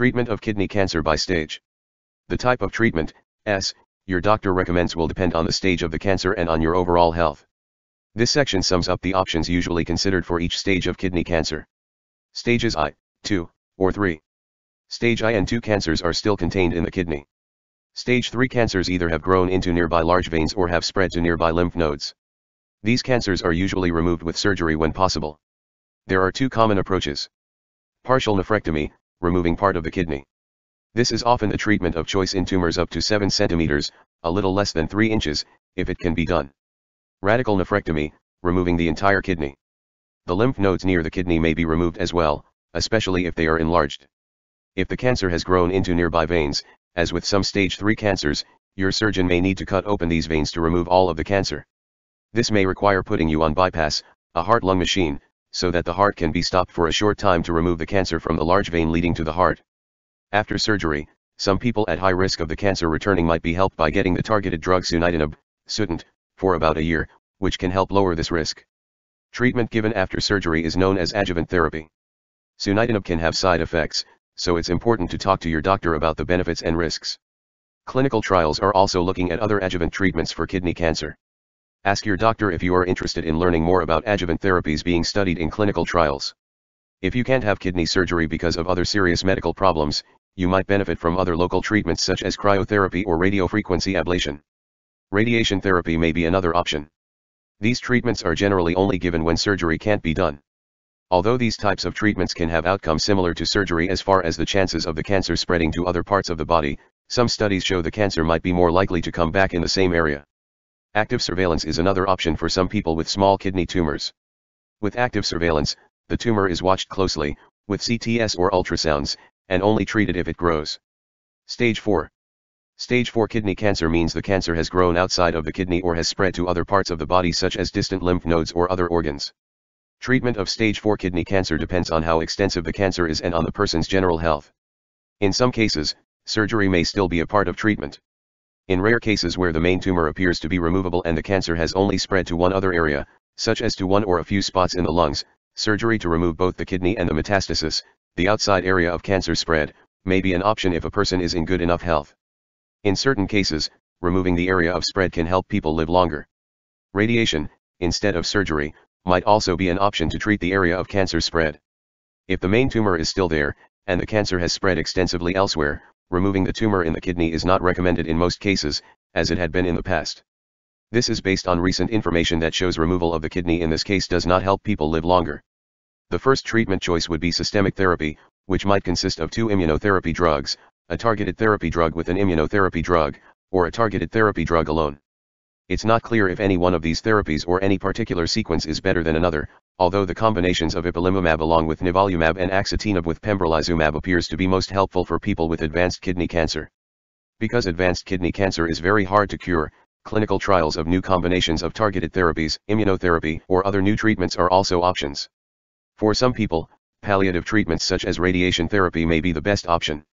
Treatment of kidney cancer by stage. The type of treatment, S, your doctor recommends will depend on the stage of the cancer and on your overall health. This section sums up the options usually considered for each stage of kidney cancer. Stages I, II, or 3. Stage I and II cancers are still contained in the kidney. Stage 3 cancers either have grown into nearby large veins or have spread to nearby lymph nodes. These cancers are usually removed with surgery when possible. There are two common approaches. Partial nephrectomy, removing part of the kidney. This is often the treatment of choice in tumors up to 7 centimeters, a little less than 3 inches, if it can be done. Radical nephrectomy, removing the entire kidney. The lymph nodes near the kidney may be removed as well, especially if they are enlarged. If the cancer has grown into nearby veins, as with some stage 3 cancers, your surgeon may need to cut open these veins to remove all of the cancer. This may require putting you on bypass, a heart-lung machine, so that the heart can be stopped for a short time to remove the cancer from the large vein leading to the heart. After surgery, some people at high risk of the cancer returning might be helped by getting the targeted drug sunitinib, Sutent, for about a year, which can help lower this risk. Treatment given after surgery is known as adjuvant therapy. Sunitinib can have side effects, so it's important to talk to your doctor about the benefits and risks. Clinical trials are also looking at other adjuvant treatments for kidney cancer. Ask your doctor if you are interested in learning more about adjuvant therapies being studied in clinical trials. If you can't have kidney surgery because of other serious medical problems, you might benefit from other local treatments such as cryotherapy or radiofrequency ablation. Radiation therapy may be another option. These treatments are generally only given when surgery can't be done. Although these types of treatments can have outcomes similar to surgery as far as the chances of the cancer spreading to other parts of the body, some studies show the cancer might be more likely to come back in the same area. Active surveillance is another option for some people with small kidney tumors. With active surveillance, the tumor is watched closely, with CTS or ultrasounds, and only treated if it grows. Stage 4. Stage 4 kidney cancer means the cancer has grown outside of the kidney or has spread to other parts of the body such as distant lymph nodes or other organs. Treatment of stage 4 kidney cancer depends on how extensive the cancer is and on the person's general health. In some cases, surgery may still be a part of treatment. In rare cases where the main tumor appears to be removable and the cancer has only spread to one other area, such as to one or a few spots in the lungs, surgery to remove both the kidney and the metastasis, the outside area of cancer spread, may be an option if a person is in good enough health. In certain cases, removing the area of spread can help people live longer. Radiation, instead of surgery, might also be an option to treat the area of cancer spread. If the main tumor is still there, and the cancer has spread extensively elsewhere, removing the tumor in the kidney is not recommended in most cases, as it had been in the past. This is based on recent information that shows removal of the kidney in this case does not help people live longer. The first treatment choice would be systemic therapy, which might consist of two immunotherapy drugs, a targeted therapy drug with an immunotherapy drug, or a targeted therapy drug alone. It's not clear if any one of these therapies or any particular sequence is better than another, although the combinations of ipilimumab along with nivolumab and axitinib with pembrolizumab appears to be most helpful for people with advanced kidney cancer. Because advanced kidney cancer is very hard to cure, clinical trials of new combinations of targeted therapies, immunotherapy, or other new treatments are also options. For some people, palliative treatments such as radiation therapy may be the best option.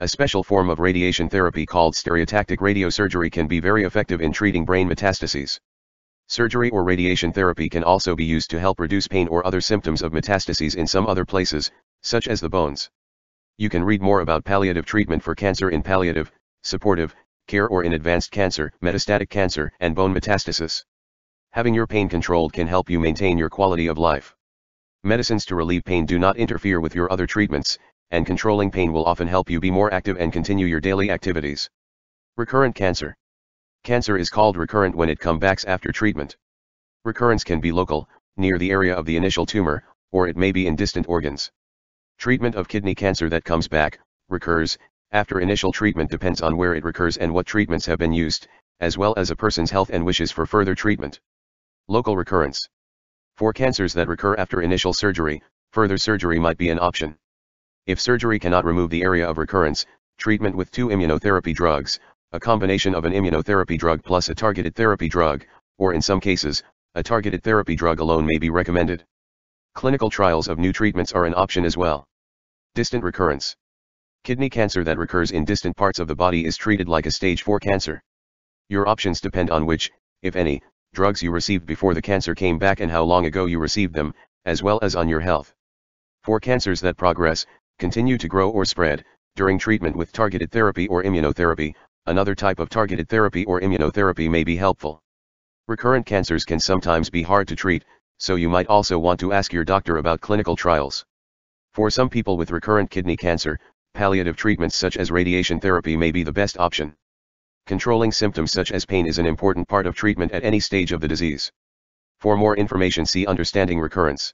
A special form of radiation therapy called stereotactic radiosurgery can be very effective in treating brain metastases. Surgery or radiation therapy can also be used to help reduce pain or other symptoms of metastases in some other places, such as the bones. You can read more about palliative treatment for cancer in palliative, supportive, care or in advanced cancer, metastatic cancer, and bone metastasis. Having your pain controlled can help you maintain your quality of life. Medicines to relieve pain do not interfere with your other treatments, and controlling pain will often help you be more active and continue your daily activities. Recurrent cancer. Cancer is called recurrent when it comes back after treatment. Recurrence can be local, near the area of the initial tumor, or it may be in distant organs. Treatment of kidney cancer that comes back, recurs, after initial treatment depends on where it recurs and what treatments have been used, as well as a person's health and wishes for further treatment. Local recurrence. For cancers that recur after initial surgery, further surgery might be an option. If surgery cannot remove the area of recurrence, treatment with two immunotherapy drugs, a combination of an immunotherapy drug plus a targeted therapy drug, or in some cases, a targeted therapy drug alone may be recommended. Clinical trials of new treatments are an option as well. Distant recurrence. Kidney cancer that recurs in distant parts of the body is treated like a stage 4 cancer. Your options depend on which, if any, drugs you received before the cancer came back and how long ago you received them, as well as on your health. For cancers that progress, continue to grow or spread, During treatment with targeted therapy or immunotherapy, another type of targeted therapy or immunotherapy may be helpful. Recurrent cancers can sometimes be hard to treat, so you might also want to ask your doctor about clinical trials. For some people with recurrent kidney cancer, palliative treatments such as radiation therapy may be the best option. Controlling symptoms such as pain is an important part of treatment at any stage of the disease. For more information see Understanding Recurrence.